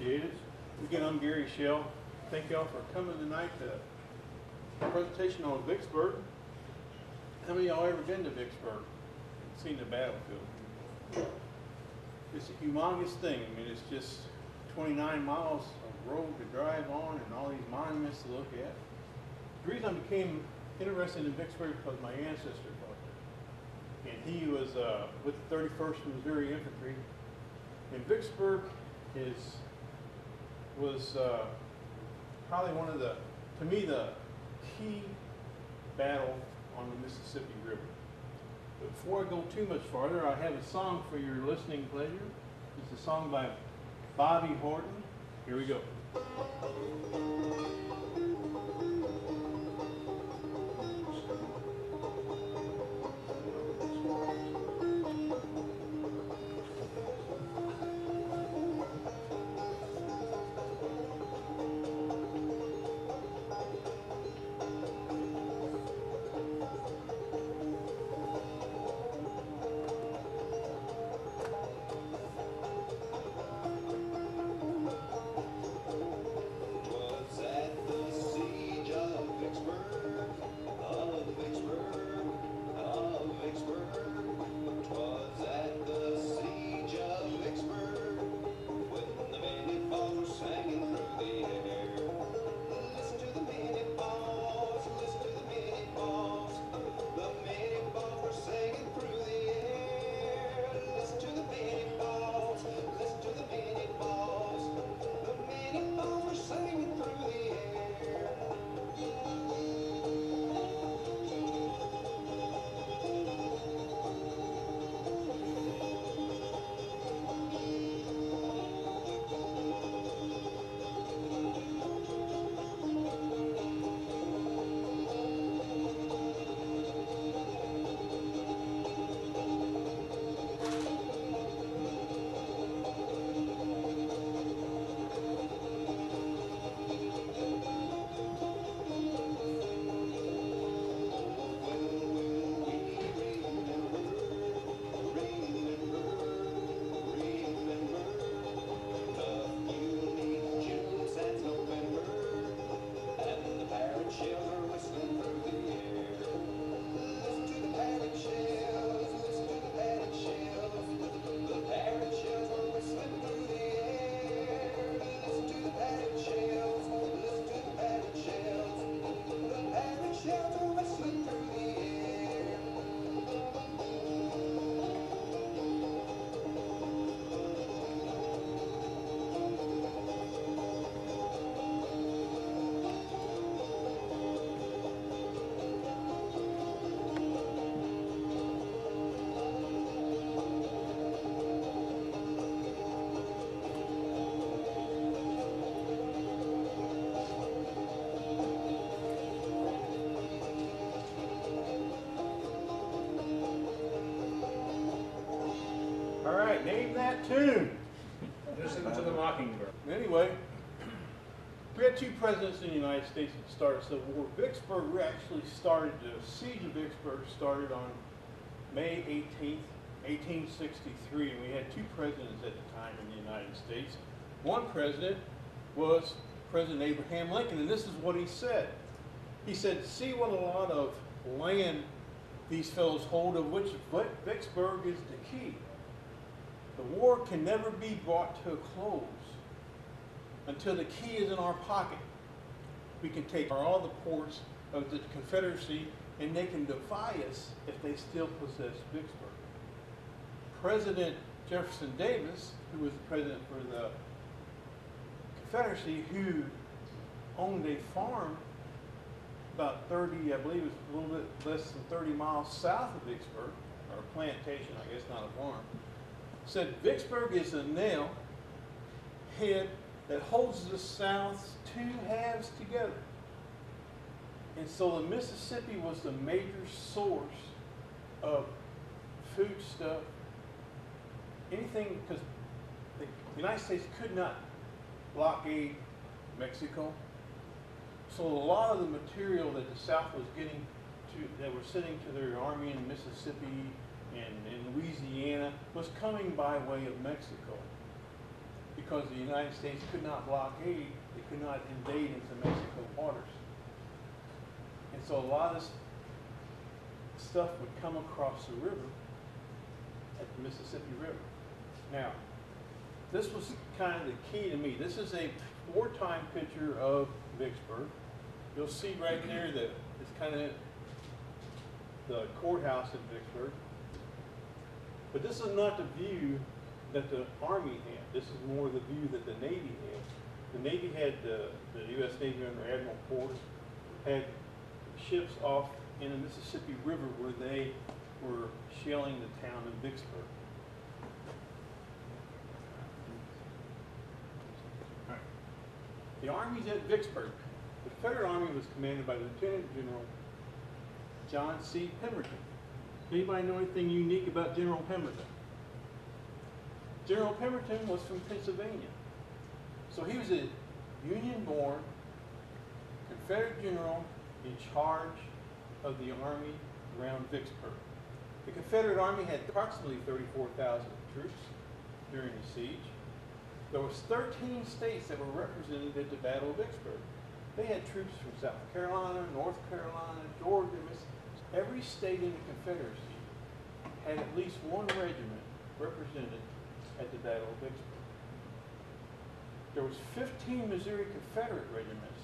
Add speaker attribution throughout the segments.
Speaker 1: Appreciate it. Again, I'm Gary Shell. Thank y'all for coming tonight to a presentation on Vicksburg. How many of y'all ever been to Vicksburg? And seen the battlefield? It's a humongous thing. I mean, it's just 29 miles of road to drive on and all these monuments to look at. The reason I became interested in Vicksburg because my ancestor was there. And he was uh, with the 31st Missouri Infantry. And Vicksburg is was uh, probably one of the, to me, the key battle on the Mississippi River. Before I go too much farther, I have a song for your listening pleasure. It's a song by Bobby Horton. Here we go. All right, name that tune.
Speaker 2: Listen to the mockingbird.
Speaker 1: Anyway, we had two presidents in the United States that started the Civil War. Vicksburg, actually started, the siege of Vicksburg started on May 18th, 1863, and we had two presidents at the time in the United States. One president was President Abraham Lincoln, and this is what he said. He said, see what a lot of land these fellows hold, of which Vi- Vicksburg is the key. The war can never be brought to a close until the key is in our pocket. We can take all the ports of the Confederacy and they can defy us if they still possess Vicksburg. President Jefferson Davis, who was the president for the Confederacy, who owned a farm about 30, I believe it was a little bit less than 30 miles south of Vicksburg, or a plantation, I guess, not a farm, said Vicksburg is a nail head that holds the South's two halves together. And so the Mississippi was the major source of food stuff, anything, because the United States could not blockade Mexico. So a lot of the material that the South was getting to, that were sending to their army in Mississippi and, and Louisiana was coming by way of Mexico. Because the United States could not blockade, it could not invade into Mexico waters. And so a lot of stuff would come across the river at the Mississippi River. Now, this was kind of the key to me. This is a wartime picture of Vicksburg. You'll see right there that it's kind of the courthouse in Vicksburg. But this is not the view that the Army had. This is more the view that the Navy had. The Navy had, uh, the, the U.S. Navy under Admiral Porter had ships off in the Mississippi River where they were shelling the town of Vicksburg. The Army's at Vicksburg. The Federal Army was commanded by Lieutenant General John C. Pemberton. Anybody know anything unique about General Pemberton? General Pemberton was from Pennsylvania. So he was a Union-born Confederate general in charge of the army around Vicksburg. The Confederate Army had approximately 34,000 troops during the siege. There was 13 states that were represented at the Battle of Vicksburg. They had troops from South Carolina, North Carolina, Georgia, Mississippi. Every state in the Confederacy had at least one regiment represented at the Battle of Vicksburg. There was 15 Missouri Confederate regiments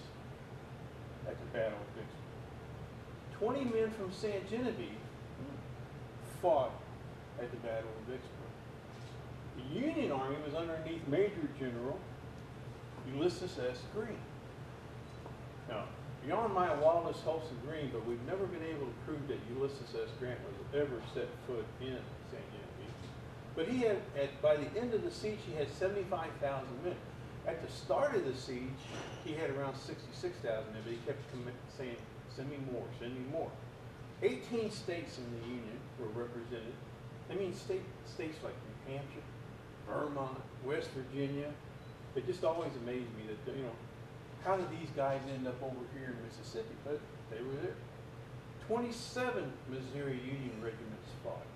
Speaker 1: at the Battle of Vicksburg. 20 men from St. Genevieve fought at the Battle of Vicksburg. The Union Army was underneath Major General Ulysses S. Green. Now, beyond my wildest hopes of Green, but we've never been able to prove that Ulysses S. Grant was ever set foot in St. Genevieve. But he had, at, by the end of the siege, he had 75,000 men. At the start of the siege, he had around 66,000 men, but he kept saying, send me more, send me more. 18 states in the Union were represented. I mean, state, states like New Hampshire, Vermont, West Virginia. It just always amazed me that, you know, how did these guys end up over here in Mississippi? But they were there. 27 Missouri Union regiments fought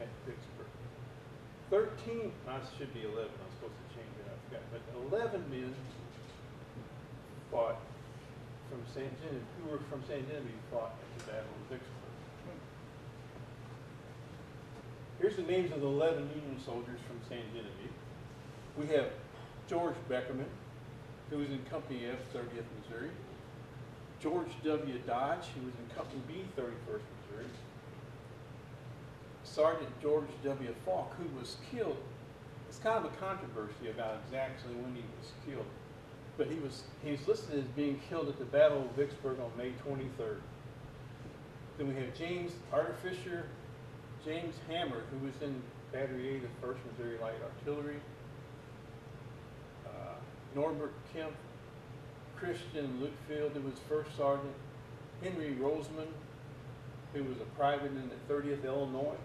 Speaker 1: at Vicksburg. 13, I should be 11, I was supposed to change it, I forgot, but 11 men fought from St. Genevieve, who were from St. Genevieve fought at the Battle of Vicksburg. Here's the names of the 11 Union soldiers from St. Genevieve. We have George Beckerman, who was in Company F, 30th Missouri. George W. Dodge, who was in Company B, 31st Missouri. Sergeant George W. Falk, who was killed. It's kind of a controversy about exactly when he was killed. But he was, he was listed as being killed at the Battle of Vicksburg on May 23rd. Then we have James Artificer, James Hammer, who was in Battery A the 1st Missouri Light Artillery. Uh, Norbert Kemp, Christian Lutfield, who was first sergeant. Henry Roseman, who was a private in the 30th Illinois.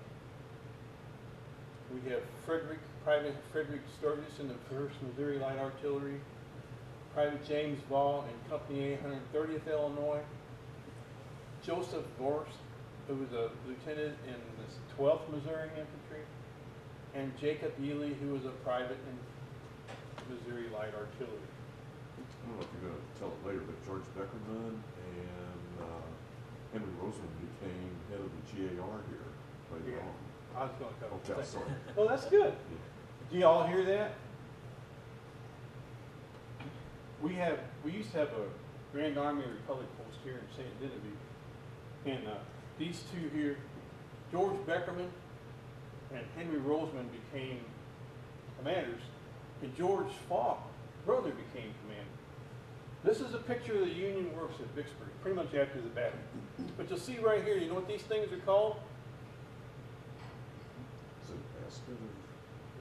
Speaker 1: We have Frederick, Private Frederick Sturgis in the 1st Missouri Light Artillery. Private James Ball in Company A, 130th Illinois. Joseph Vorst, who was a lieutenant in the 12th Missouri Infantry. And Jacob Ely, who was a private in Missouri Light Artillery.
Speaker 3: I don't know if you're gonna tell it later, but George Beckerman and, uh, Henry Roseman became head of the GAR here later
Speaker 1: Yeah.
Speaker 3: on.
Speaker 1: I was gonna cover
Speaker 3: Okay,
Speaker 1: that.
Speaker 3: sorry.
Speaker 1: Oh, that's good. Do y'all hear that? We have, we used to have a Grand Army Republic post here in St. Genevieve. And, uh, these two here, George Beckerman and Henry Roseman became commanders, and George Falk, brother, became commander. This is a picture of the Union works at Vicksburg, pretty much after the battle. But you'll see right here, you know what these things are called?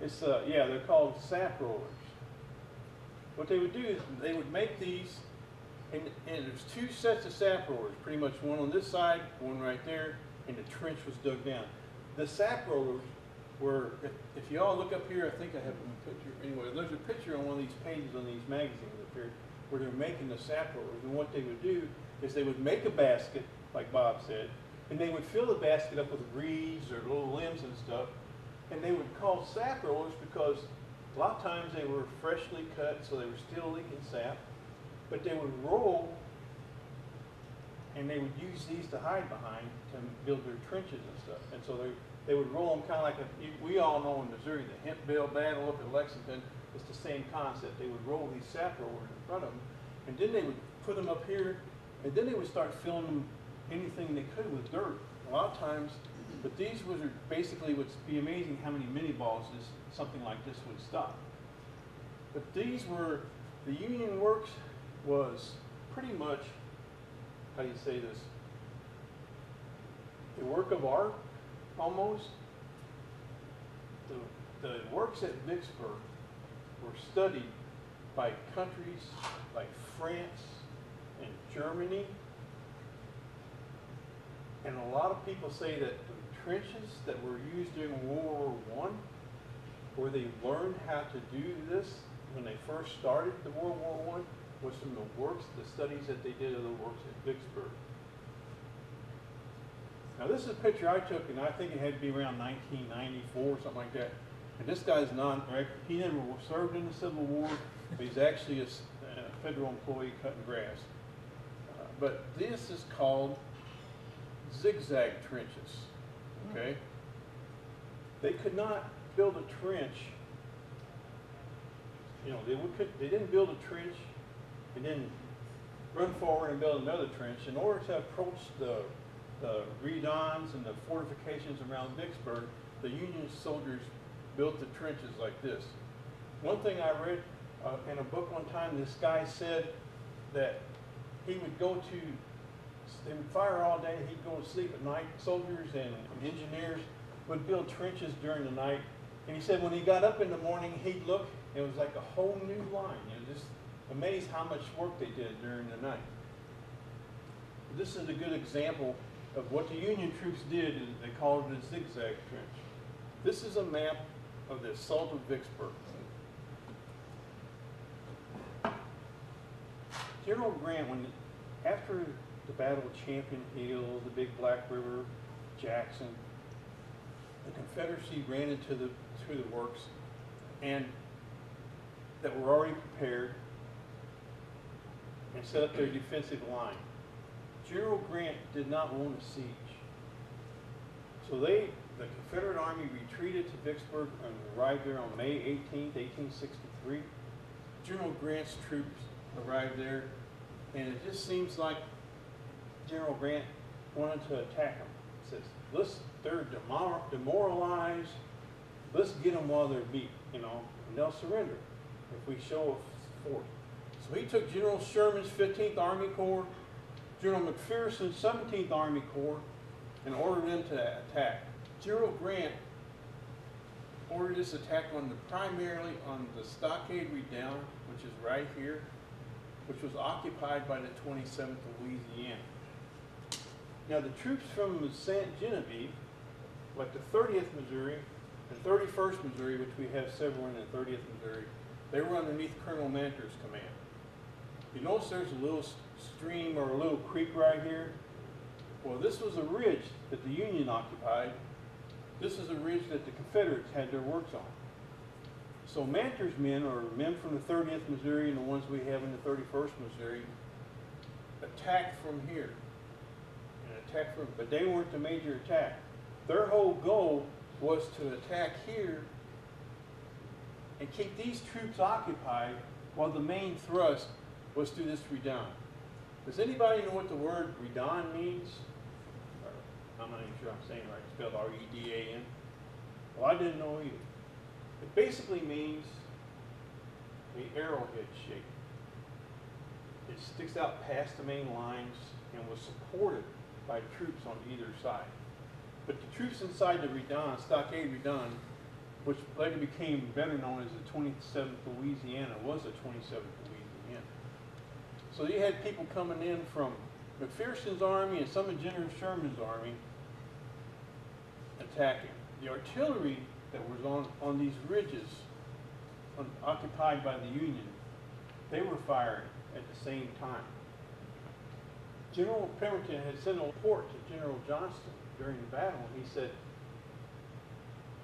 Speaker 1: It's, uh, yeah, they're called sap rollers. What they would do is they would make these, and, and there's two sets of sap rollers, pretty much one on this side, one right there, and the trench was dug down. The sap rollers were, if, if you all look up here, I think I have a picture, anyway, there's a picture on one of these pages on these magazines up here, where they're making the sap rollers, and what they would do is they would make a basket, like Bob said, and they would fill the basket up with reeds or little limbs and stuff, and they would call sap rollers because a lot of times they were freshly cut, so they were still leaking sap, but they would roll, and they would use these to hide behind to build their trenches and stuff, and so they, they would roll them kind of like a, we all know in Missouri, the Hemp Bale battle up at Lexington, it's the same concept, they would roll these sap rollers in front of them, and then they would put them up here, and then they would start filling them anything they could with dirt. A lot of times, but these was basically would be amazing how many mini balls this something like this would stop. But these were the Union Works was pretty much how do you say this? A work of art, almost. The, the works at Vicksburg were studied by countries like France and Germany. And a lot of people say that the trenches that were used during World War One, where they learned how to do this when they first started the World War One, was from the works, the studies that they did of the works at Vicksburg. Now this is a picture I took, and I think it had to be around 1994, or something like that. And this guy's non, he never served in the Civil War, but he's actually a federal employee cutting grass. Uh, But this is called zigzag trenches, okay? They could not build a trench, you know, they could- they didn't build a trench and then run forward and build another trench. In order to approach the, the redans and the fortifications around Vicksburg, the Union soldiers built the trenches like this. One thing I read uh, in a book one time, this guy said that he would go to, they would fire all day, he'd go to sleep at night. Soldiers and engineers would build trenches during the night. And he said when he got up in the morning, he'd look, it was like a whole new line. You know, just amazed how much work they did during the night. This is a good example of what the Union troops did, and they called it a zigzag trench. This is a map of the assault of Vicksburg. General Grant, when, after the Battle of Champion Hill, the Big Black River, Jackson, the Confederacy ran into the, through the works and that were already prepared and set up their defensive line. General Grant did not want a siege. So they, the Confederate Army retreated to Vicksburg and arrived there on May 18th, 1863. General Grant's troops arrived there, and it just seems like General Grant wanted to attack them. He says, let's, they're demor- demoralized, let's get them while they're beat, you know, and they'll surrender if we show a force. So he took General Sherman's 15th Army Corps, General McPherson's 17th Army Corps, and ordered them to attack. General Grant ordered this attack on the primarily on the Stockade Redoubt, which is right here, which was occupied by the 27th Louisiana. Now the troops from St. Genevieve, like the 30th Missouri and 31st Missouri, which we have several in the 30th Missouri, they were underneath Colonel Manter's command. You notice there's a little stream or a little creek right here? Well, this was a ridge that the Union occupied. This is a ridge that the Confederates had their works on. So Manter's men, or men from the 30th Missouri and the ones we have in the 31st Missouri, attacked from here. And attacked from, but they weren't the major attack. Their whole goal was to attack here and keep these troops occupied while the main thrust was do this redan. Does anybody know what the word redan means? Or, I'm not even sure I'm saying it right, it's spelled R-E-D-A-N. Well, I didn't know either. It basically means a arrowhead shape. It sticks out past the main lines and was supported by troops on either side. But the troops inside the Redan, Stockade Redan, which later became better known as the 27th Louisiana, was the 27th Louisiana. So you had people coming in from McPherson's army and some of General Sherman's army attacking. The artillery that was on, on these ridges on, occupied by the Union, they were firing at the same time. General Pemberton had sent a report to General Johnston during the battle, and he said,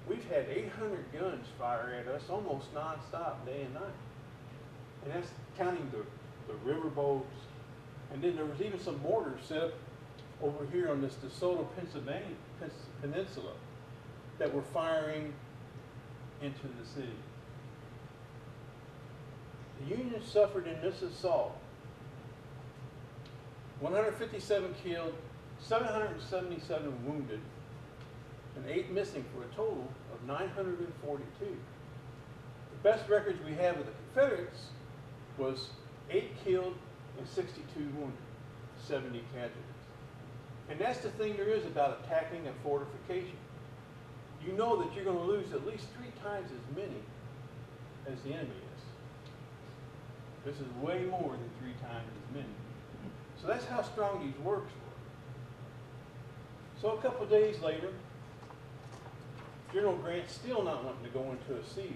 Speaker 1: we've had eight hundred guns fire at us almost nonstop, day and night. And that's counting the, the river boats, and then there was even some mortars set up over here on this DeSoto, Pennsylvania, Peninsula, that were firing into the city. The Union suffered in this assault 157 killed, 777 wounded, and eight missing for a total of 942. The best records we have of the Confederates was eight killed and 62 wounded, 70 casualties. And that's the thing there is about attacking a fortification. You know that you're going to lose at least three times as many as the enemy is. This is way more than three times as many. So that's how strong these works were. So a couple days later, General Grant, still not wanting to go into a siege,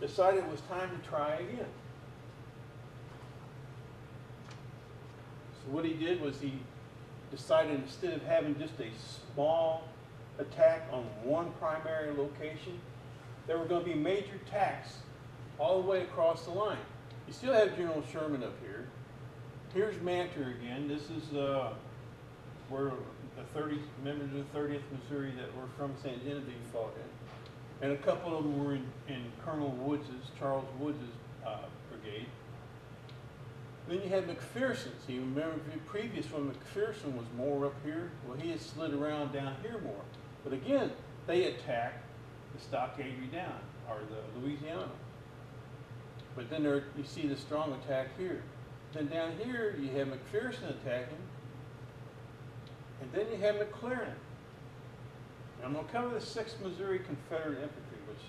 Speaker 1: decided it was time to try again. What he did was he decided instead of having just a small attack on one primary location, there were going to be major attacks all the way across the line. You still have General Sherman up here. Here's Manter again. This is uh, where the 30 members of the 30th Missouri that were from St. Genevieve fought in. And a couple of them were in, in Colonel Woods's, Charles Woods's uh, brigade. Then you had McPherson's. You remember previous one, McPherson was more up here. Well, he had slid around down here more. But again, they attacked the stockade down, or the Louisiana. But then there, you see the strong attack here. Then down here, you have McPherson attacking. And then you have McClernand. And I'm going to cover the 6th Missouri Confederate Infantry, which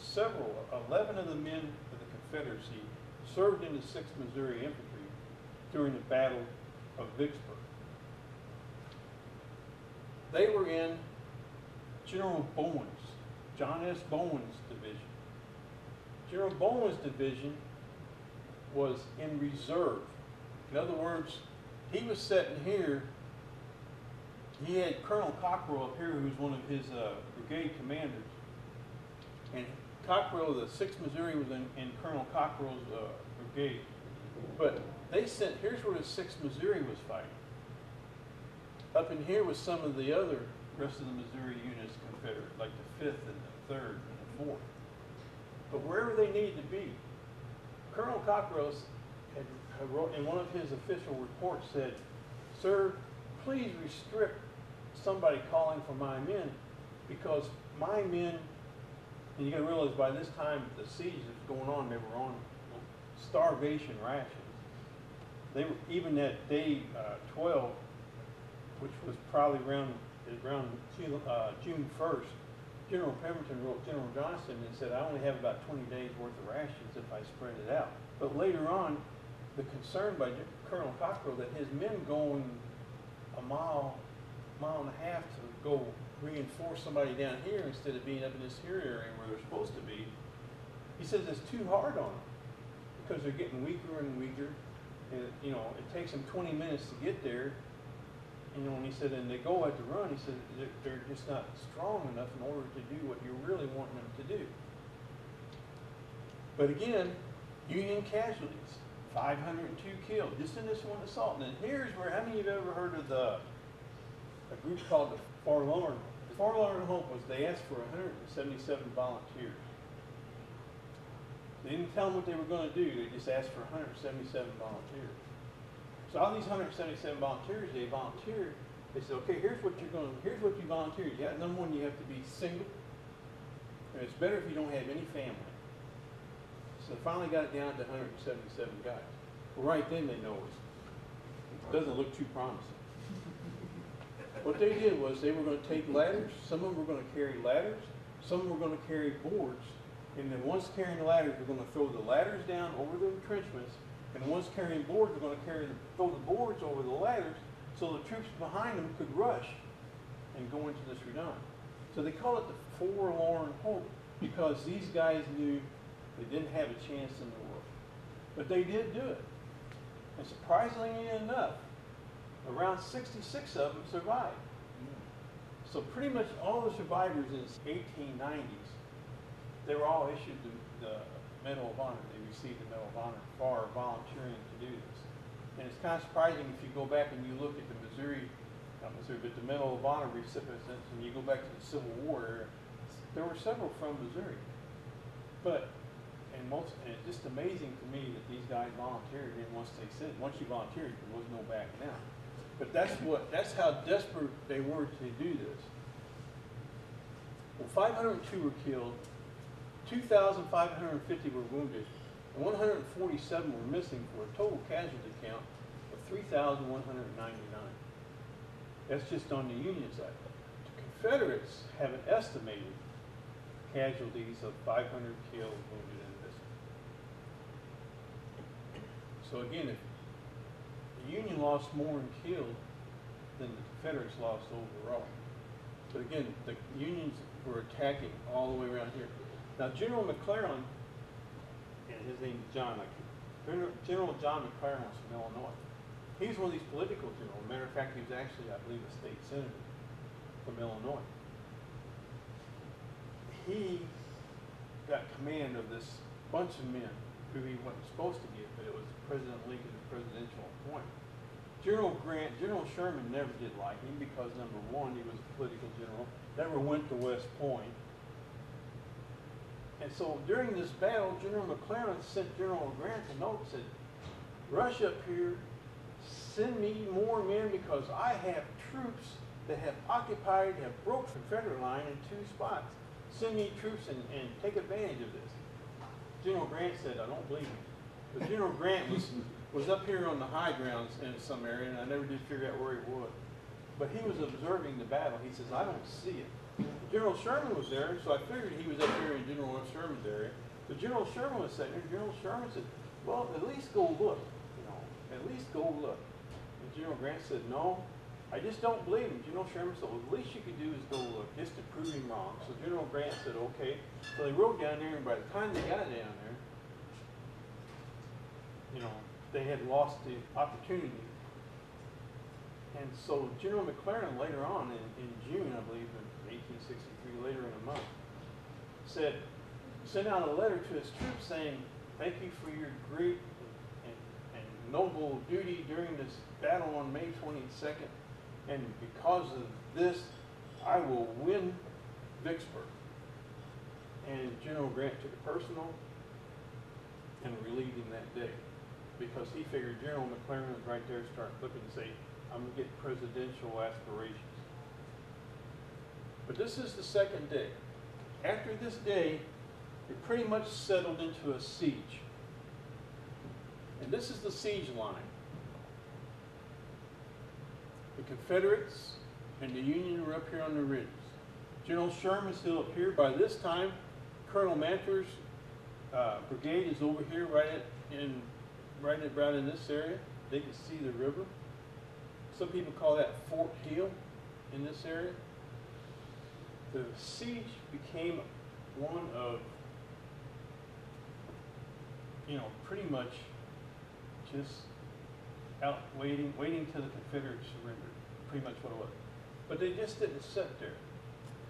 Speaker 1: several, 11 of the men of the Confederacy served in the 6th Missouri Infantry during the Battle of Vicksburg. They were in General Bowen's, John S. Bowen's division. General Bowen's division was in reserve. In other words, he was sitting here. He had Colonel Cockrell up here, who's one of his uh, brigade commanders. And Cockrell, the 6th Missouri, was in, in Colonel Cockrell's uh, brigade. But they sent, here's where the 6th Missouri was fighting. Up in here was some of the other rest of the Missouri units Confederate, like the 5th and the 3rd and the 4th. But wherever they needed to be, Colonel Cockrell had, had wrote in one of his official reports said, Sir, please restrict somebody calling for my men because my men, and you gotta realize by this time the siege was going on, they were on starvation rations. They were, even that day uh, 12, which was probably around, around uh, June 1st, General Pemberton wrote General Johnston and said, I only have about 20 days worth of rations if I spread it out. But later on, the concern by Colonel Cockrell that his men going a mile, mile and a half to go reinforce somebody down here instead of being up in this here area where they're supposed to be, he says it's too hard on them because they're getting weaker and weaker. And, you know, it takes them 20 minutes to get there. You know, and he said, and they go at the run, he said, they're, they're just not strong enough in order to do what you're really wanting them to do. But again, Union casualties, 502 killed, just in this one assault. And here's where, how many of you have ever heard of the, a group called the Forlorn? The Forlorn Hope was, they asked for 177 volunteers. They didn't tell them what they were gonna do, they just asked for 177 volunteers. So all these 177 volunteers, they volunteered, they said, okay, here's what you're gonna, here's what you volunteered. Got, number one, you have to be single, and it's better if you don't have any family. So they finally got it down to 177 guys. Well, right then they know it doesn't look too promising. What they did was they were gonna take ladders, some of them were gonna carry ladders, some were gonna carry boards. And then once carrying ladders were gonna throw the ladders down over the entrenchments, and once carrying boards were gonna carry the, throw the boards over the ladders, so the troops behind them could rush and go into this Redan. So they call it the forlorn hope, because these guys knew they didn't have a chance in the world. But they did do it. And surprisingly enough, around sixty-six of them survived. So pretty much all the survivors in the eighteen nineties, they were all issued the, the Medal of Honor. They received the Medal of Honor for volunteering to do this. And it's kind of surprising if you go back and you look at the Missouri, not Missouri, but the Medal of Honor recipients, and you go back to the Civil War there were several from Missouri. But, and most, and it's just amazing to me that these guys volunteered, and once they said, once you volunteered, there was no backing out. But that's what, that's how desperate they were to do this. Well, five hundred and two were killed, two thousand five hundred and fifty were wounded, and one hundred and forty-seven were missing for a total casualty count of three thousand one hundred and ninety-nine. That's just on the Union side. The Confederates have an estimated casualties of five hundred killed, wounded, and missing. So again, if Union lost more in killed than the Confederates lost overall. But again, the Unions were attacking all the way around here. Now General McClernand, and his name is John, General- John McClernand from Illinois. He's one of these political generals. Matter of fact, he was actually, I believe, a state senator from Illinois. He got command of this bunch of men who he wasn't supposed to get, but it was President Lincoln's presidential appointment. General Grant, General Sherman never did like him because number one, he was a political general, never went to West Point. And so during this battle, General McClernand sent General Grant a note, said, rush up here, send me more men because I have troops that have occupied, have broke the Confederate line in two spots. Send me troops and, and take advantage of this. General Grant said, I don't believe you. But General Grant was, was up here on the high grounds in some area, and I never did figure out where he was. But he was observing the battle. He says, I don't see it. General Sherman was there, so I figured he was up here in General Sherman's area. But General Sherman was sitting there. General Sherman said, well, at least go look, you know, at least go look. And General Grant said, no, I just don't believe him. General Sherman said, well, the least you could do is go look, just to prove him wrong. So General Grant said, okay. So they rode down there, and by the time they got down there, you know, they had lost the opportunity. And so General McClernand later on in, in June, I believe, of 1863, later in the month, said, sent out a letter to his troops saying, thank you for your great and, and noble duty during this battle on May 22nd. And because of this, I will win Vicksburg. And General Grant took it personal and relieved him that day because he figured General McClernand was right there start looking to say, I'm gonna get presidential aspirations. But this is the second day. After this day, it pretty much settled into a siege. And this is the siege line. The Confederates and the Union were up here on the ridges. General Sherman's still up here. By this time, Colonel Manter's uh, brigade is over here, right at, in, right around in this area. They can see the river. Some people call that Fort Hill in this area. The siege became one of, you know, pretty much just out waiting, waiting till the Confederates surrendered. Pretty much what it was. But they just didn't sit there.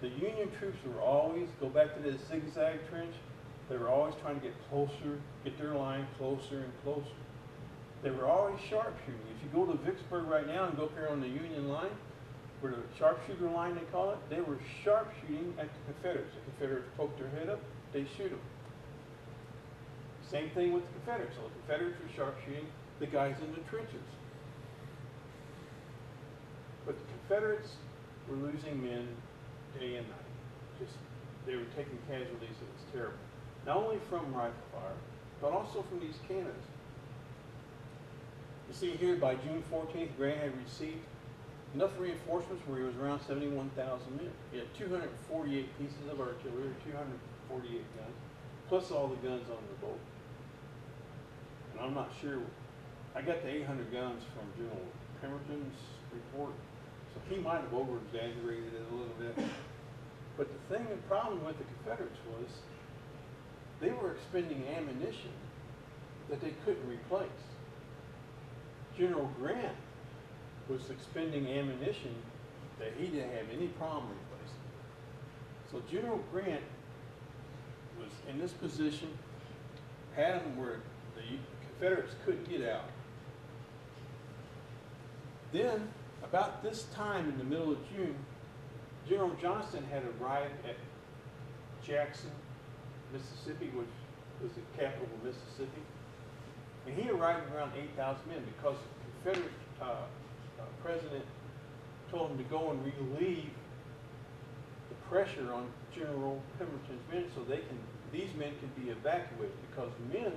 Speaker 1: The Union troops were always, go back to this zigzag trench, they were always trying to get closer, get their line closer and closer. They were always sharpshooting. If you go to Vicksburg right now and go up here on the Union line, where the sharpshooter line they call it, they were sharpshooting at the Confederates. The Confederates poke their head up, they shoot them. Same thing with the Confederates. So the Confederates were sharpshooting the guys in the trenches. But the Confederates were losing men day and night. Just, they were taking casualties, it was terrible. Not only from rifle fire, but also from these cannons. You see here, by June fourteenth, Grant had received enough reinforcements where he was around seventy-one thousand men. He had two hundred and forty-eight pieces of artillery, two hundred and forty-eight guns, plus all the guns on the boat. And I'm not sure, I got the eight hundred guns from General Pemberton's report, so he might have over-exaggerated it a little bit. But the thing, the problem with the Confederates was, they were expending ammunition that they couldn't replace. General Grant was expending ammunition that he didn't have any problem replacing. So General Grant was in this position, had him where the Confederates couldn't get out. Then, about this time in the middle of June, General Johnston had arrived at Jackson, Mississippi, which was the capital of Mississippi. And he arrived around 8,000 men because the Confederate uh, uh, president told him to go and relieve the pressure on General Pemberton's men so they can, these men can be evacuated because men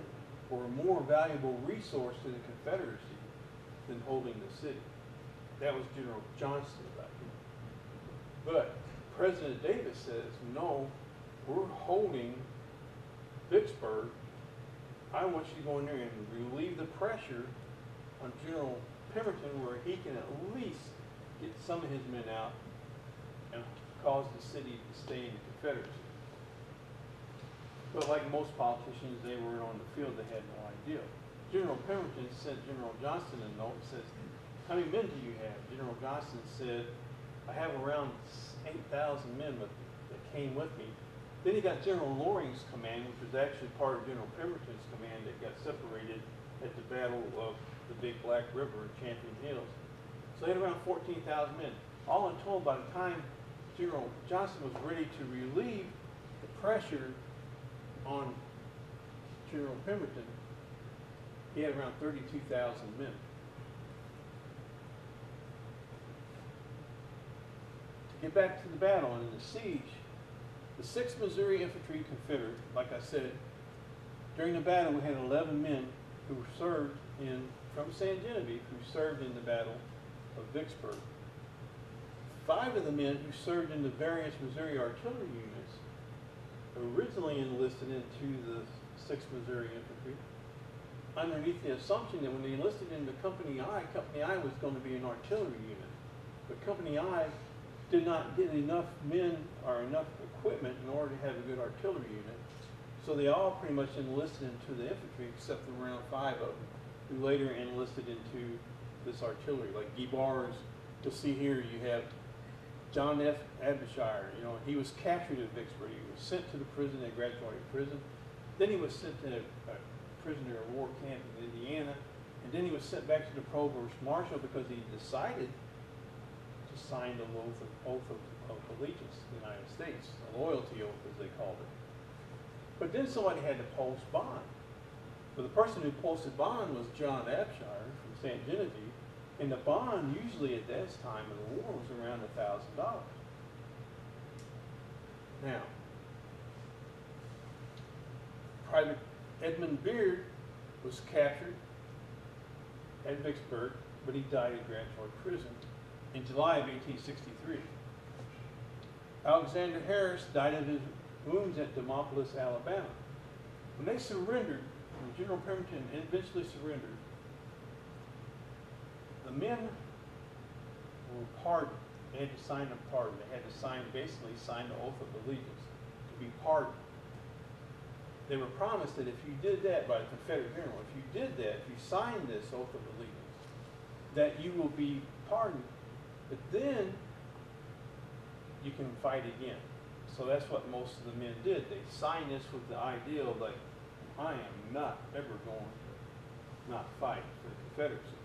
Speaker 1: were a more valuable resource to the Confederacy than holding the city. That was General Johnston about him. But President Davis says, no, we're holding Vicksburg. I want you to go in there and relieve the pressure on General Pemberton where he can at least get some of his men out and cause the city to stay in the Confederacy. But like most politicians, they were on the field, they had no idea. General Pemberton sent General Johnston a note and says, how many men do you have? General Johnston said, I have around eight thousand men with, that came with me. Then he got General Loring's command, which was actually part of General Pemberton's command that got separated at the Battle of the Big Black River at Champion Hills. So they had around fourteen thousand men. All in total, by the time General Johnston was ready to relieve the pressure on General Pemberton, he had around thirty-two thousand men. To get back to the battle and the siege, the 6th Missouri Infantry Confederate, like I said, during the battle we had 11 men who served in, from San Genevieve, who served in the Battle of Vicksburg. Five of the men who served in the various Missouri artillery units originally enlisted into the 6th Missouri Infantry underneath the assumption that when they enlisted into Company I, Company I was going to be an artillery unit. But Company I did not get enough men or enough equipment in order to have a good artillery unit. So they all pretty much enlisted into the infantry except for around five of them, who later enlisted into this artillery. Like Guy Bars, you'll see here you have John F. Abishire, you know, he was captured at Vicksburg. He was sent to the prison at Gratiot Prison. Then he was sent to a, a prisoner of war camp in Indiana. And then he was sent back to the provost marshal because he decided to sign the oath of, oath of, of allegiance to the United States, a loyalty oath as they called it. But then somebody had to post bond. But the person who posted bond was John Abshire from St. Genevieve, and the bond usually at this time of the war was around a thousand dollars. Now, Private Edmund Beard was captured at Vicksburg, but he died in Grand Forks Prison in July of 1863. Alexander Harris died of his wounds at Demopolis, Alabama. When they surrendered, when General Pemberton eventually surrendered, the men were pardoned. They had to sign a pardon. They had to sign, basically sign the oath of allegiance to be pardoned. They were promised that if you did that by the Confederate general, if you did that, if you signed this oath of allegiance, that you will be pardoned. But then you can fight again. So that's what most of the men did. They signed this with the idea of like, I am not ever going to not fight for the Confederacy.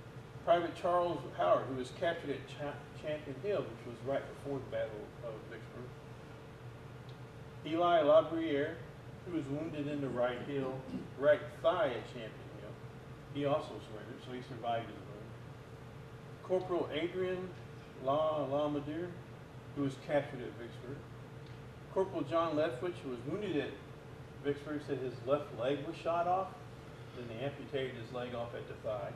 Speaker 1: Private Charles Howard, who was captured at Cha- Champion Hill, which was right before the Battle of Vicksburg. Eli Labriere, who was wounded in the right heel, right thigh at Champion Hill. He also surrendered, so he survived his wound. Corporal Adrian La Lamadure, who was captured at Vicksburg. Corporal John Leftwich, who was wounded at Vicksburg, said his left leg was shot off. Then they amputated his leg off at the thigh.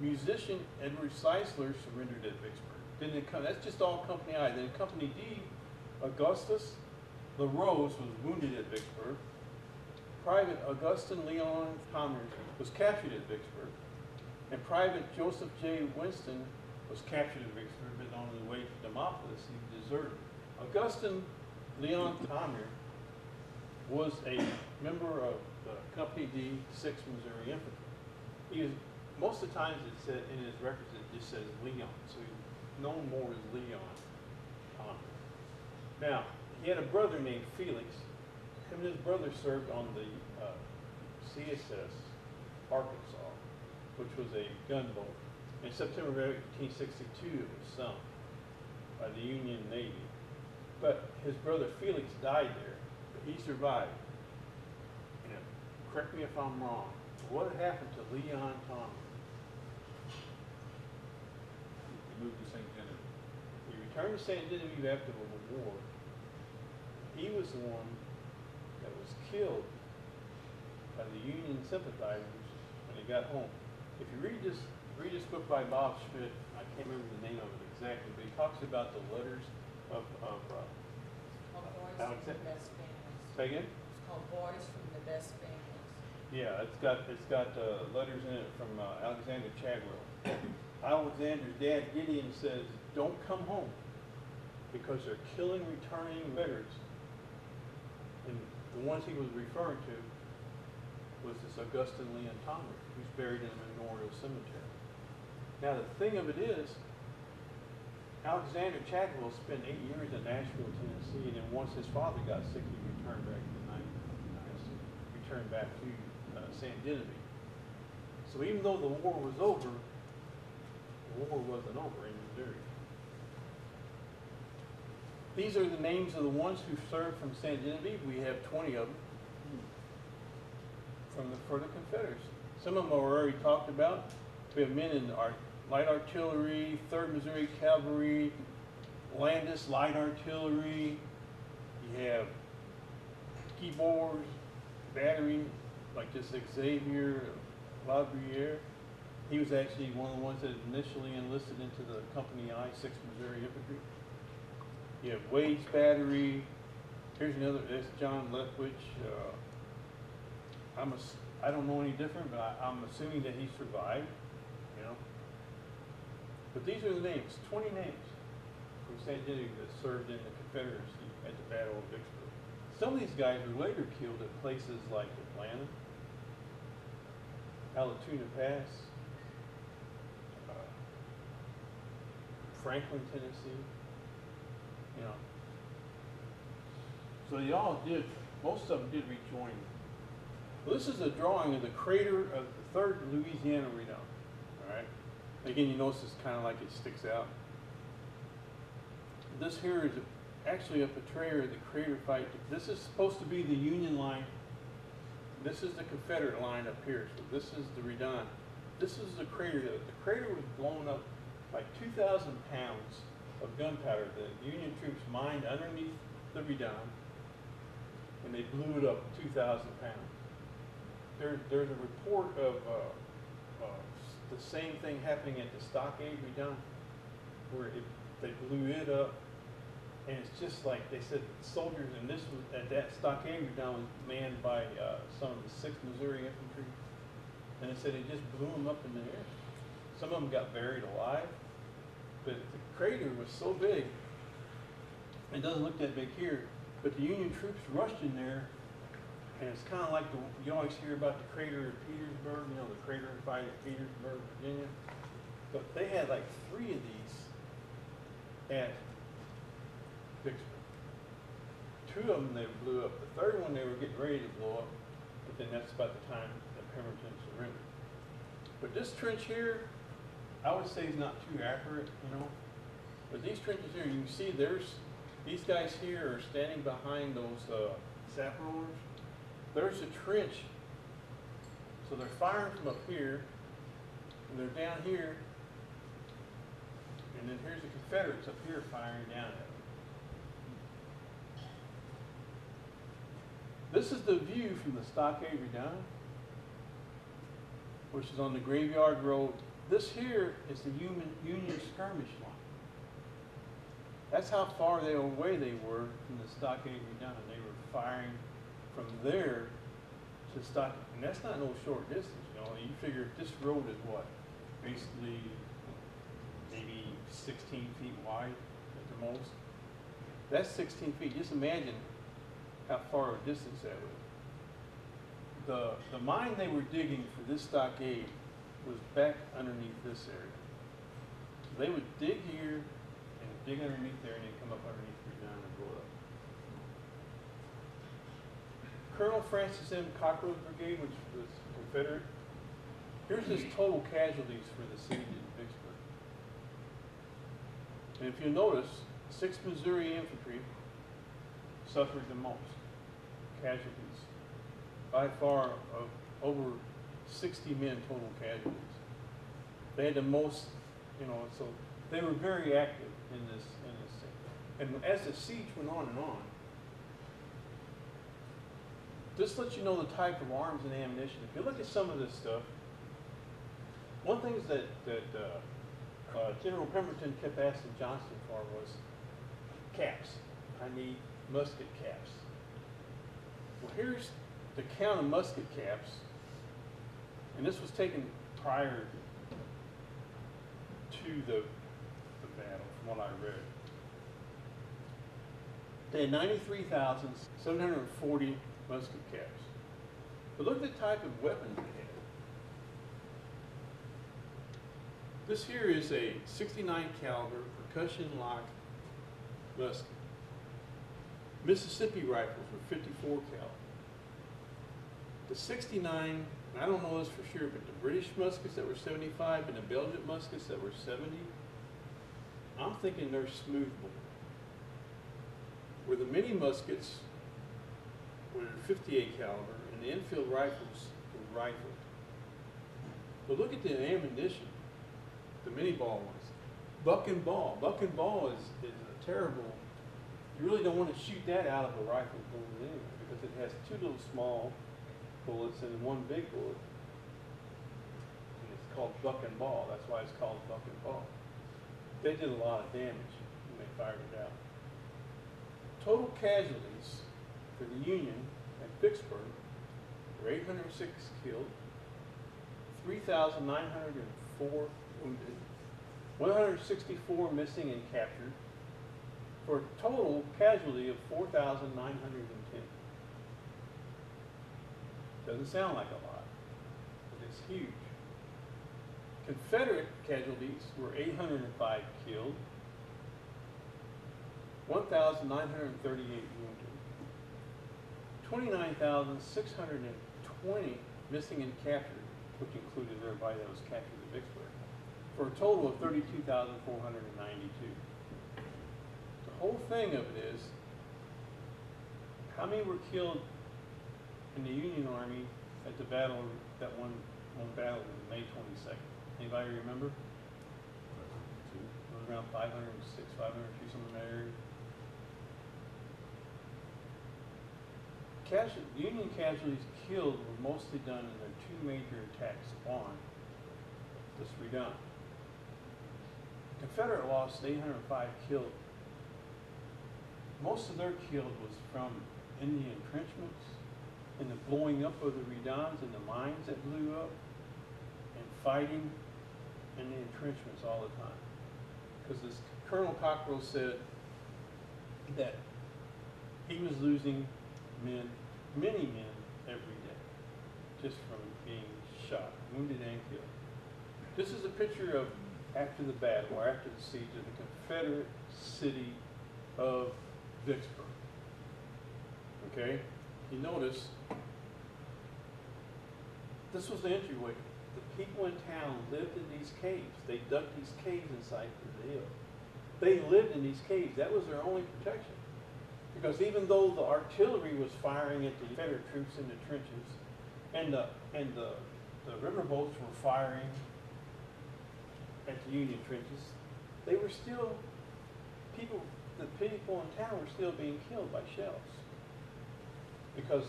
Speaker 1: Musician Edward Seisler surrendered at Vicksburg. Then come, that's just all Company I. Then Company D, Augustus LaRose was wounded at Vicksburg. Private Augustin Leon Commerce was captured at Vicksburg. And Private Joseph J. Winston was captured at Vicksburg, but on the way to Demopolis, he deserted. Augustin Leon Commerce was a member of the Company D, 6th Missouri Infantry. He most of the times it said, in his records, it just says Leon, so he's known more as Leon Thomas. Now, he had a brother named Felix. Him and his brother served on the uh, CSS Arkansas, which was a gunboat. In September of 1862, it was sunk by the Union Navy. But his brother Felix died there, but he survived. And correct me if I'm wrong, what happened to Leon Thomas?
Speaker 2: He moved to St. Genevieve.
Speaker 1: He returned to St. Genevieve after the war. He was the one that was killed by the Union sympathizers when he got home. If you read this, read this book by Bob Schmidt, I can't remember the name of it exactly, but he talks about the letters of, of, uh,
Speaker 4: Boys
Speaker 1: Alexander-
Speaker 4: the Best Families.
Speaker 1: say again?
Speaker 4: It's called Boys from the Best Families.
Speaker 1: Yeah, it's got, it's got, uh, letters in it from, uh, Alexander Chadwell. Alexander's dad Gideon says, don't come home, because they're killing returning veterans. And the ones he was referring to was this Augustine Leon Thomas, who's buried in the Memorial Cemetery. Now, the thing of it is, Alexander Chadwell spent eight years in Nashville, Tennessee, and then once his father got sick, he returned back to night, returned back to uh, San Genevieve. So even though the war was over, the war wasn't over in Missouri. These are the names of the ones who served from San Genevieve. We have 20 of them from the, for the Confederacy. Some of them are already talked about. We have men in our light artillery, 3rd Missouri Cavalry, Landis Light Artillery. You have Guibor's, battery, like this Xavier Labriere. He was actually one of the ones that initially enlisted into the Company I, 6th Missouri Infantry. You have Wade's Battery. Here's another, that's John Lethwich. Uh, I'm a, I don't know any different, but I, I'm assuming that he survived, you know. But these are the names, 20 names from St. Genevieve that served in the Confederacy at the Battle of Vicksburg. Some of these guys were later killed at places like Atlanta, Allatoona Pass, uh, Franklin, Tennessee, you know. So they all did, most of them did rejoin. Well, this is a drawing of the crater of the third Louisiana Redoubt. all right? Again, you notice it's kind of like it sticks out. This here is actually a portrayal of the crater fight. This is supposed to be the Union line. This is the Confederate line up here. So this is the Redan. This is the crater. The crater was blown up by 2,000 pounds of gunpowder. The Union troops mined underneath the Redan, and they blew it up 2,000 pounds. There, there's a report of uh, uh, the same thing happening at the Stockade Redan, where it, they blew it up, and it's just like they said, soldiers, and this was at that Stockade Redan was manned by uh, some of the Sixth Missouri Infantry, and they said it just blew them up in the air. Some of them got buried alive, but the crater was so big. It doesn't look that big here, but the Union troops rushed in there, and it's kind of like the, you always hear about the crater of Petersburg, you know, the crater at Petersburg, Virginia. But they had like three of these at Vicksburg. Two of them they blew up. The third one they were getting ready to blow up, but then that's about the time that Pemberton surrendered. But this trench here, I would say is not too accurate, you know. But these trenches here, you can see there's, these guys here are standing behind those uh, sap rollers. There's a trench. So they're firing from up here, and they're down here, and then here's the Confederates up here firing down at them. This is the view from the Stockade Redan, which is on the Graveyard Road. This here is the Union, skirmish line. That's how far they away they were from the Stockade Redan. They were firing from there to Stockade, and that's not no short distance, you know. You figure this road is what, basically maybe 16 feet wide at the most. That's 16 feet. Just imagine how far a distance that was. The, the mine they were digging for this stockade was back underneath this area. They would dig here and dig underneath there and then come up underneath Redan and blow it up. Colonel Francis M. Cockrell's Brigade, which was Confederate, here's his total casualties for the siege of Vicksburg. And if you notice, Sixth Missouri Infantry suffered the most casualties. By far, of over sixty men total casualties. They had the most, you know, so they were very active in this, in this thing. And as the siege went on and on, this lets you know the type of arms and ammunition. If you look at some of this stuff, one thing that, that uh, uh, General Pemberton kept asking Johnston for was caps. I need musket caps. Well, here's the count of musket caps, and this was taken prior to the, the battle, from what I read. They had 93,740 musket caps. But look at the type of weapons they had. This here is a sixty-nine caliber percussion lock musket. Mississippi rifles were fifty-four caliber. The sixty-nine, I don't know this for sure, but the British muskets that were seventy-five and the Belgian muskets that were seventy, I'm thinking they're smooth bore. Where the mini muskets were fifty-eight caliber and the Enfield rifles were rifled. But look at the ammunition, the minié ball ones. Buck and ball, buck and ball is, is a terrible, you really don't wanna shoot that out of a rifle bullet anyway, because it has two little small bullets and one big bullet. And it's called buck and ball, that's why it's called buck and ball. They did a lot of damage when they fired it out. Total casualties for the Union at Vicksburg were eight hundred and six killed, three thousand nine hundred and four wounded, one hundred and sixty-four missing and captured, for a total casualty of four thousand nine hundred and ten. Doesn't sound like a lot, but it's huge. Confederate casualties were eight hundred and five killed, one thousand nine hundred and thirty-eight wounded, twenty-nine thousand six hundred and twenty missing and captured, which included everybody that was captured at Vicksburg, for a total of thirty-two thousand four hundred and ninety-two. The whole thing of it is, how many were killed in the Union Army at the battle, that one, one battle in May twenty-second? Anybody remember? It was around five hundred and six, five hundred and two, something in that area. Casual, Union casualties killed were mostly done in their two major attacks on this redan. Confederate lost eight hundred and five killed. Most of their killed was from in the entrenchments and the blowing up of the redans and the mines that blew up and fighting in the entrenchments all the time. Because this Colonel Cockrell said that he was losing men, many men every day, just from being shot, wounded and killed. This is a picture of after the battle, or after the siege of the Confederate city of Vicksburg. Okay? You notice, this was the entryway. The people in town lived in these caves. They dug these caves inside the hill. They lived in these caves. That was their only protection. Because even though the artillery was firing at the Confederate troops in the trenches, and the, and the, the river boats were firing at the Union trenches, they were still, people, the people in town were still being killed by shells. Because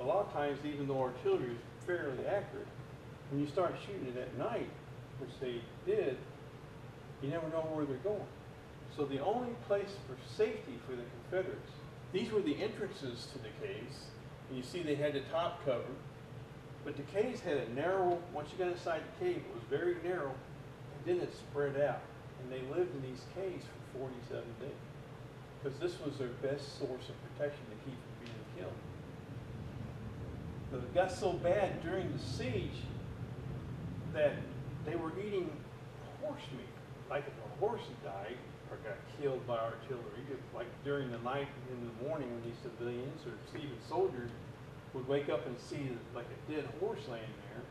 Speaker 1: a lot of times, even though artillery is fairly accurate, when you start shooting it at night, which they did, you never know where they're going. So the only place for safety for the Confederates, these were the entrances to the caves. And you see they had the top covered, but the caves had a narrow, once you got inside the cave, it was very narrow, and then it spread out. And they lived in these caves for 47 days. Because this was their best source of protection to keep from being killed. But it got so bad during the siege, that they were eating horse meat. Like if a horse died or got killed by artillery, like during the night and in the morning when these civilians or even soldiers would wake up and see like a dead horse laying there,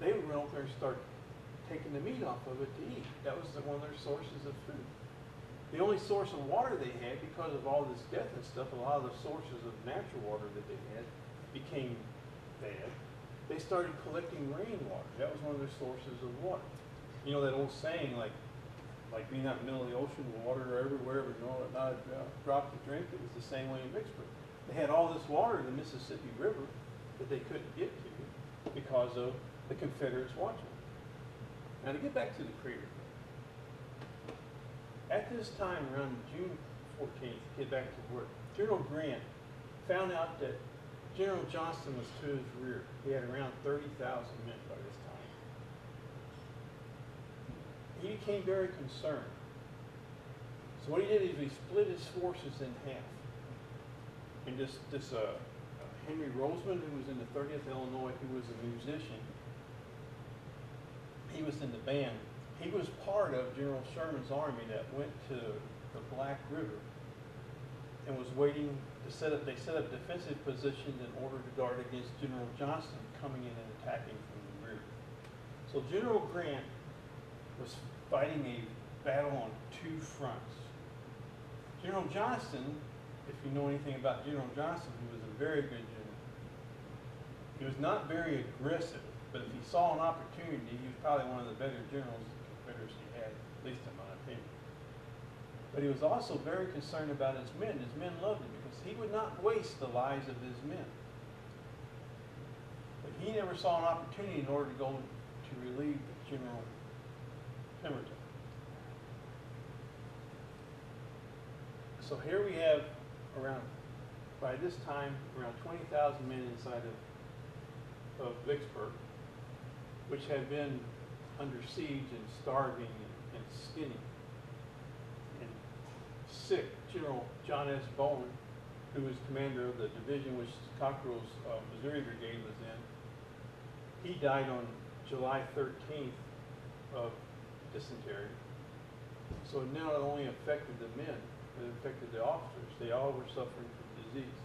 Speaker 1: they would run over there and start taking the meat off of it to eat. That was the- one of their sources of food. The only source of water they had, because of all this death and stuff, a lot of the sources of natural water that they had became bad. They started collecting rainwater. That was one of their sources of water. You know that old saying, like, like being out in the middle of the ocean, water everywhere, but no, not a dro- drop to drink. It was the same way in Vicksburg. They had all this water in the Mississippi River that they couldn't get to because of the Confederates watching. Now to get back to the crater. At this time, around June 14th, get back to work, General Grant found out that General Johnston was to his rear. He had around 30,000 men by this time. He became very concerned. So what he did is he split his forces in half. And this, this uh, Henry Roseman, who was in the 30th Illinois, who was a musician, he was in the band. He was part of General Sherman's army that went to the Black River and was waiting to set up, they set up defensive positions in order to guard against General Johnston coming in and attacking from the rear. So General Grant was fighting a battle on two fronts. General Johnston, if you know anything about General Johnston, he was a very good general. He was not very aggressive, but if he saw an opportunity, he was probably one of the better generals the Confederacy had, at least in my opinion. But he was also very concerned about his men. His men loved him because he would not waste the lives of his men. But he never saw an opportunity in order to go to relieve General So here we have around, by this time, around 20,000 men inside of, of Vicksburg, which had been under siege and starving and, and skinny and sick. General John S. Bowen, who was commander of the division which Cockrell's uh, Missouri Brigade was in, he died on July 13th of dysentery. So it not only affected the men, it affected the officers. They all were suffering from disease.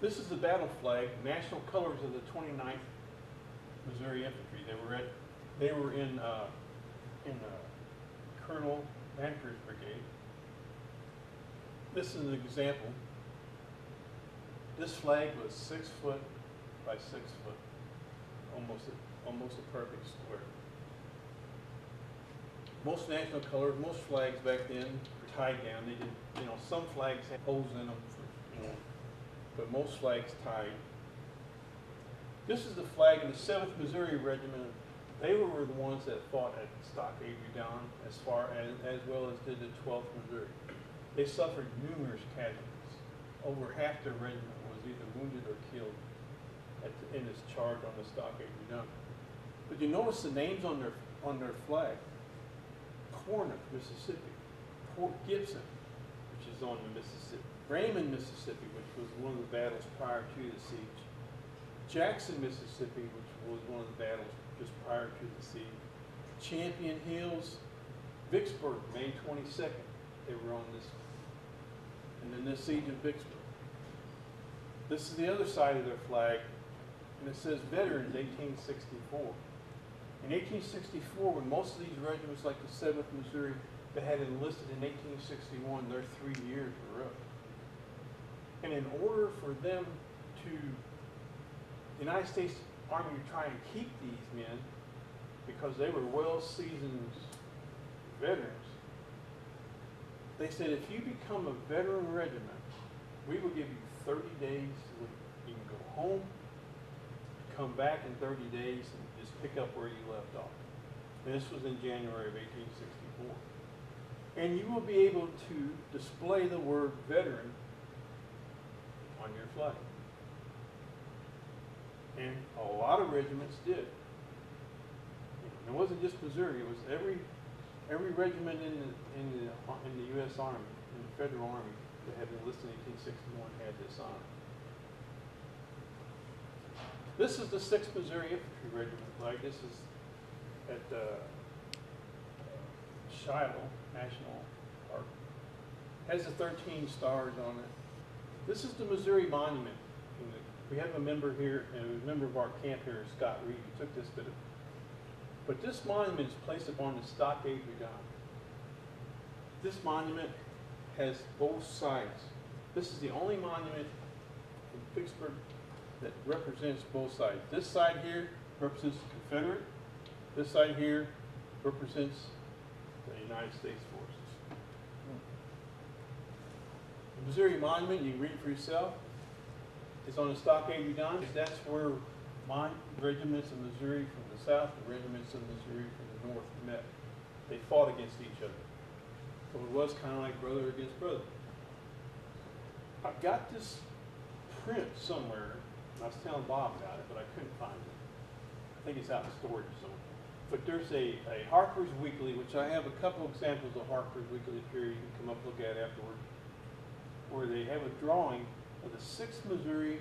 Speaker 1: This is the battle flag, national colors of the 29th Missouri Infantry. They were at, they were in, uh, in uh, Colonel Manter's brigade. This is an example. This flag was six foot by six foot, almost a, almost a perfect square. Most national colors, most flags back then were tied down. They didn't, you know, some flags had holes in them, for, you know, but most flags tied. This is the flag of the 7th Missouri Regiment. They were the ones that fought at Stockade Down as far as, as well as did the 12th Missouri. They suffered numerous casualties. Over half their regiment was either wounded or killed the, in this charge on the Stockade Down. But you notice the names on their on their flag. Corinth, Mississippi. Port Gibson, which is on the Mississippi. Raymond, Mississippi, which was one of the battles prior to the siege. Jackson, Mississippi, which was one of the battles just prior to the siege. Champion Hills, Vicksburg, May 22nd, they were on this. And then the siege of Vicksburg. This is the other side of their flag, and it says Veterans 1864. In 1864, when most of these regiments, like the 7th Missouri, that had enlisted in 1861, their three years were up. And in order for them to, the United States Army to try and keep these men, because they were well-seasoned veterans, they said, if you become a veteran regiment, we will give you 30 days to leave. You can go home, come back in 30 days, and just pick up where you left off. And this was in January of 1864. And you will be able to display the word veteran on your flag. And a lot of regiments did. It wasn't just Missouri, it was every, every regiment in the, in the, in the U.S. Army, in the Federal Army that had enlisted in 1861 had this honor. This is the 6th Missouri Infantry Regiment flag. This is at, uh, Shiloh National Park. Has the thirteen stars on it. This is the Missouri Monument. We have a member here, and a member of our camp here, Scott Reed, who took this the, but this monument is placed upon the stockade redoubt. This monument has both sides. This is the only monument in Vicksburg that represents both sides. This side here represents the Confederate. This side here represents the United States forces. The Missouri Monument, you can read for yourself. It's on the stockade redoubt. That's where my regiments of Missouri from the south and regiments of Missouri from the north met. They fought against each other. So it was kind of like brother against brother. I've got this print somewhere. And I was telling Bob about it, but I couldn't find it. I think it's out in storage somewhere. But there's a, a Harper's Weekly, which I have a couple examples of Harper's Weekly here you can come up look at afterward, where they have a drawing of the Sixth Missouri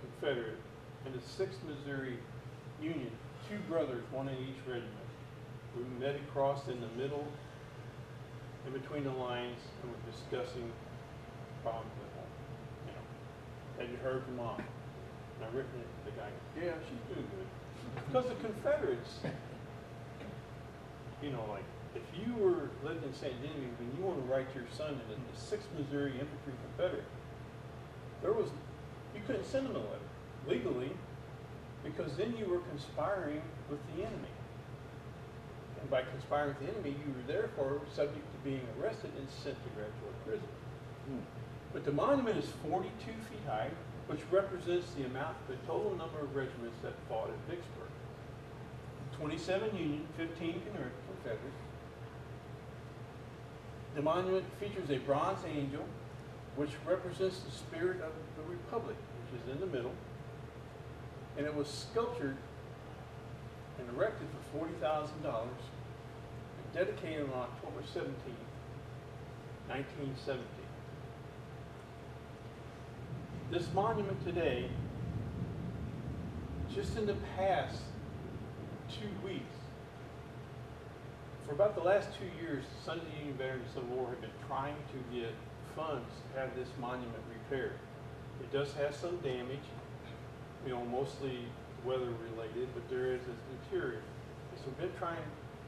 Speaker 1: Confederate and the Sixth Missouri Union, two brothers, one in each regiment. We met across in the middle, in between the lines, and we're discussing problems at home. You know, have you heard from mom? And I written it, the guy, yeah, she's doing good. Mm-hmm. Because the Confederates, you know, like, if you were, lived in St. Genevieve and you want to write your son in the Sixth Missouri Infantry Confederate, there was, you couldn't send him a letter legally, because then you were conspiring with the enemy. And by conspiring with the enemy, you were therefore subject to being arrested and sent to Gratiot prison. Hmm. But the monument is 42 feet high, which represents the amount, the total number of regiments that fought at Vicksburg. 27 Union, 15 Confeder- Confederate. The monument features a bronze angel, which represents the spirit of the Republic, which is in the middle. And it was sculptured and erected for $40,000 and dedicated on October 17, 1917. This monument today, just in the past two weeks, for about the last two years, the the Union Veterans of the War have been trying to get funds to have this monument repaired. It does have some damage, you know, mostly weather related, but there is this interior. So we've been trying,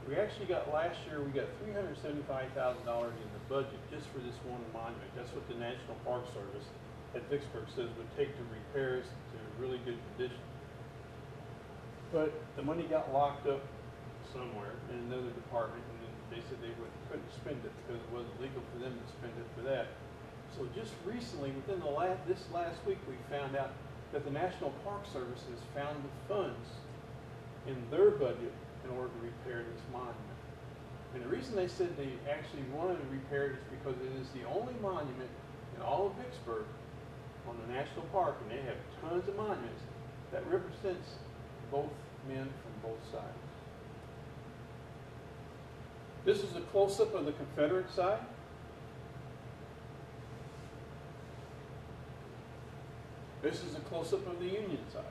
Speaker 1: we actually got, last year, we got three hundred seventy-five thousand dollars in the budget just for this one monument. That's what the National Park Service at Vicksburg says would take to repairs to really good condition. But the money got locked up somewhere in another department, and then they said they would, couldn't spend it because it wasn't legal for them to spend it for that. So just recently, within the last, this last week, we found out that the National Park Service has found the funds in their budget in order to repair this monument. And the reason they said they actually wanted to repair it is because it is the only monument in all of Vicksburg on the national park, and they have tons of monuments that represents both men from both sides. This is a close-up of the Confederate side. This is a close-up of the Union side.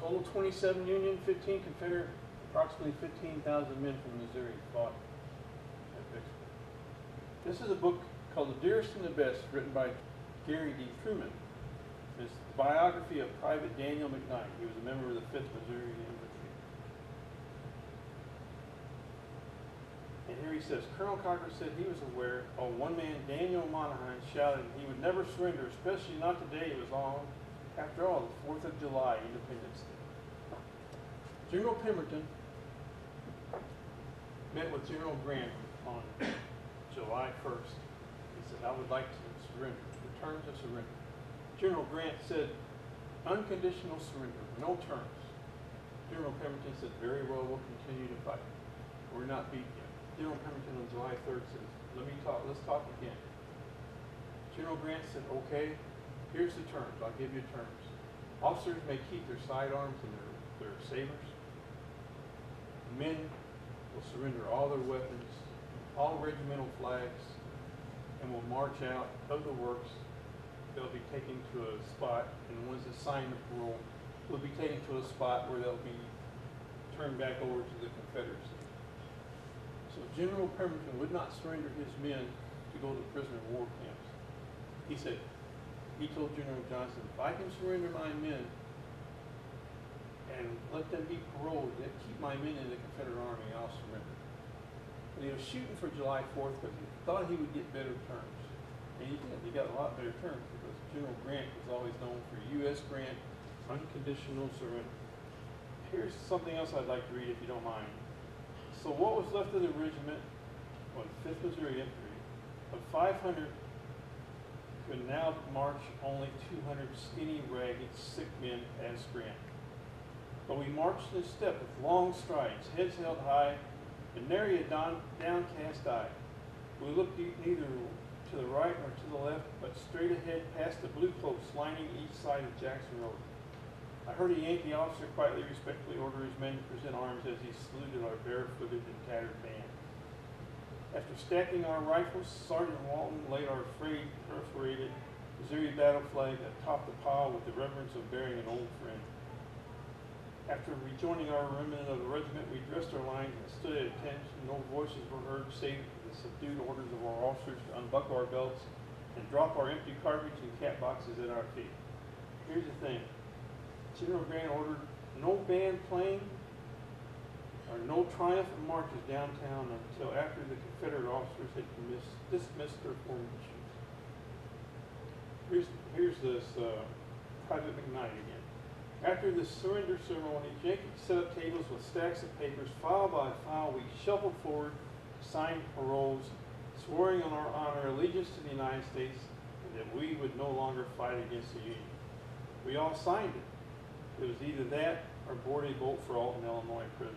Speaker 1: Total twenty-seven Union, fifteen Confederate, approximately fifteen thousand men from Missouri fought. This is a book called The Dearest and the Best, written by Gary D. Truman. It's the biography of Private Daniel McKnight. He was a member of the Fifth Missouri Infantry. And here he says, Colonel Cockrell said he was aware, oh, one man, Daniel Monahan, shouted he would never surrender, especially not the day it was on, after all, the Fourth of July, Independence Day. General Pemberton met with General Grant on July first. He said, I would like to surrender, return to surrender. General Grant said, unconditional surrender, no terms. General Pemberton said, very well, we'll continue to fight. We're not beat yet. General Pemberton on July third says, let me talk, let's talk again. General Grant said, okay, here's the terms, I'll give you terms. Officers may keep their sidearms and their, their sabers. Men will surrender all their weapons, all regimental flags, and will march out of the works they'll be taken to a spot, and the ones that sign parole will be taken to a spot where they'll be turned back over to the Confederacy. So General Pemberton would not surrender his men to go to prisoner of war camps. He said, he told General Johnston, if I can surrender my men and let them be paroled, then keep my men in the Confederate Army, I'll surrender. But he was shooting for July fourth because he thought he would get better terms. And he did, he got a lot better terms because General Grant was always known for U.S. Grant, unconditional surrender. Here's something else I'd like to read if you don't mind. So what was left of the regiment, on Fifth Missouri Infantry, of five hundred could now march only two hundred skinny, ragged, sick men as Grant. But we marched in step with long strides, heads held high, and nary a downcast eye. We looked neither to the right nor to the left, but straight ahead past the blue cloaks lining each side of Jackson Road. I heard a Yankee officer quietly, respectfully order his men to present arms as he saluted our barefooted and tattered band. After stacking our rifles, Sergeant Walton laid our frayed, perforated Missouri battle flag atop the pile with the reverence of burying an old friend. After rejoining our remnant of the regiment, we dressed our lines and stood at attention. No voices were heard save the subdued orders of our officers to unbuckle our belts and drop our empty cartridge and cap boxes at our feet. Here's the thing. General Grant ordered no band playing or no triumphant marches downtown until after the Confederate officers had dismissed, their formations. Here's, here's this, uh, Private McKnight again. After the surrender ceremony, Jenkins set up tables with stacks of papers. File by file, we shuffled forward, signed paroles, swearing on our honor allegiance to the United States, and that we would no longer fight against the Union. We all signed it. It was either that or board a boat for Alton, Illinois prison.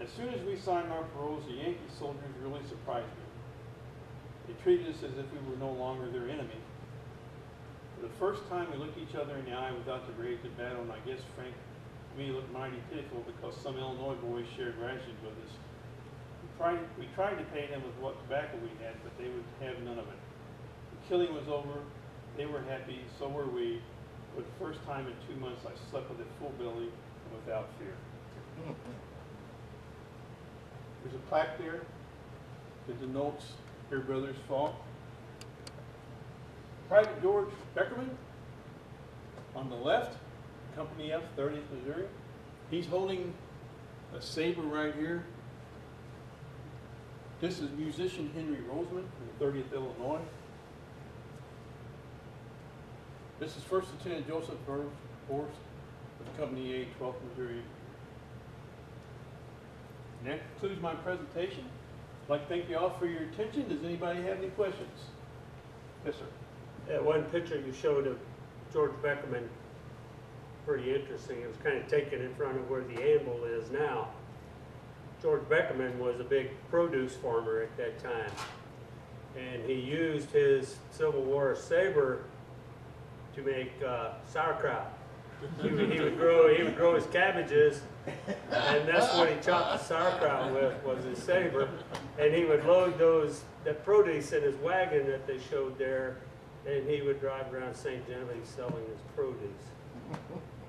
Speaker 1: As soon as we signed our paroles, the Yankee soldiers really surprised me. They treated us as if we were no longer their enemy. The first time, we looked each other in the eye without the rage of battle, and I guess Frank, me, looked mighty pitiful because some Illinois boys shared rations with us. We tried, we tried to pay them with what tobacco we had, but they would have none of it. The killing was over. They were happy. So were we. For the first time in two months, I slept with a full belly and without fear. There's a plaque there that denotes your brother's fall. Private George Beckerman on the left, Company F, 30th Missouri. He's holding a saber right here. This is musician Henry Roseman from the 30th Illinois. This is First Lieutenant Joseph Forrest of Company A, 12th Missouri. And that concludes my presentation. I'd like to thank you all for your attention. Does anybody have any questions? Yes, sir.
Speaker 5: That one picture you showed of George Beckerman, pretty interesting. It was kind of taken in front of where the anvil is now. George Beckerman was a big produce farmer at that time. And he used his Civil War saber to make uh, sauerkraut. He would, he would grow he would grow his cabbages, and that's what he chopped the sauerkraut with was his saber. And he would load those the produce in his wagon that they showed there, and he would drive around St. Genevieve selling his produce.